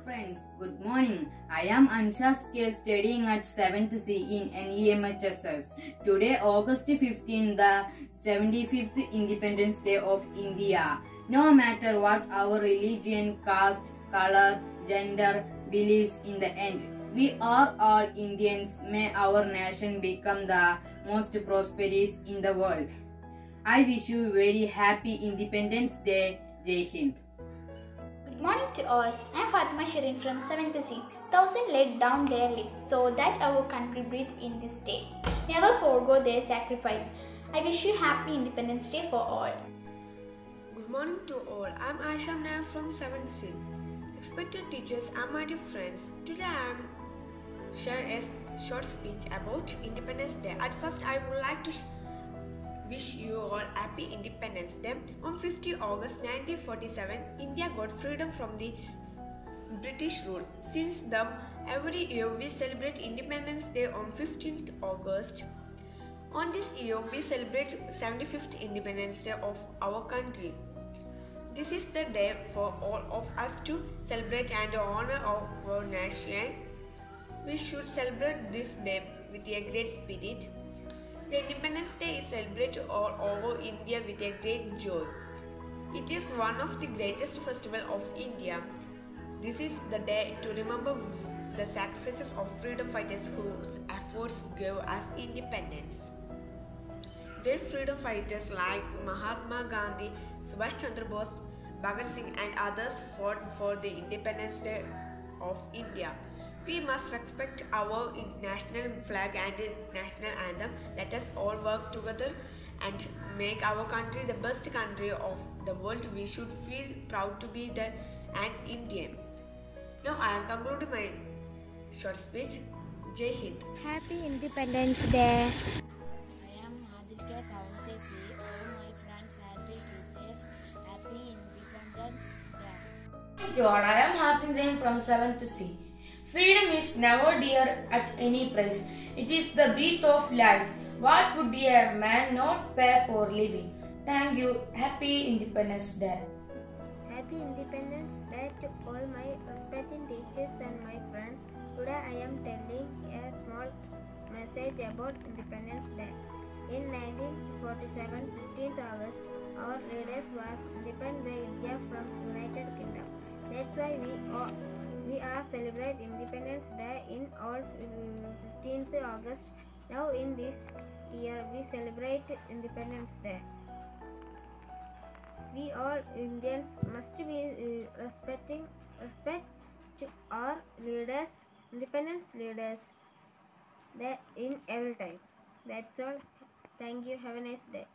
friends, good morning. I am Ansha K studying at 7th C in NEMHSS. Today, August 15, the 75th Independence Day of India. No matter what our religion, caste, color, gender, beliefs in the end, we are all Indians. May our nation become the most prosperous in the world. I wish you very happy Independence Day. Jai Hind. Good morning to all. I am Fatima Shirin from 7th C. Thousand laid down their lives so that our country breathe in this day. Never forego their sacrifice. I wish you happy Independence Day for all. Good morning to all. I'm Aisha Nair from 7th C. Respected teachers and my dear friends, today I am share a short speech about Independence Day. At first, I would like to wish you all happy Independence Day. On 50 August 1947, India got freedom from the British rule. Since then, every year we celebrate Independence Day on 15th August. On this year, we celebrate 75th Independence Day of our country. This is the day for all of us to celebrate and honor our nation. We should celebrate this day with a great spirit. The Independence Day is celebrated all over India with a great joy. It is one of the greatest festivals of India. This is the day to remember the sacrifices of freedom fighters whose efforts gave us independence. Great freedom fighters like Mahatma Gandhi, Subhash Chandra Bose, Bhagat Singh, and others fought for the Independence Day of India. We must respect our national flag and national anthem. Let us all work together and make our country the best country of the world. We should feel proud to be the, an Indian. Now I am concluding my short speech. Jai Hind. Happy Independence Day. I am Adilke Savantesi. All my friends, happy teachers, happy Independence Day. to all, I am Hasan Zain from 7th C. Freedom is never dear at any price. It is the breath of life. What would a man not pay for living? Thank you. Happy Independence Day. Happy Independence Day to all my respected teachers and my friends. Today I am telling a small message about Independence Day. In 1947, 15th August, our leaders was independent India from United Kingdom. That's why we all, we are celebrate Independence Day in all uh, 15th August. Now in this year we celebrate Independence Day. We all Indians must be uh, respecting respect to our leaders, independence leaders, that in every time. That's all. Thank you. Have a nice day.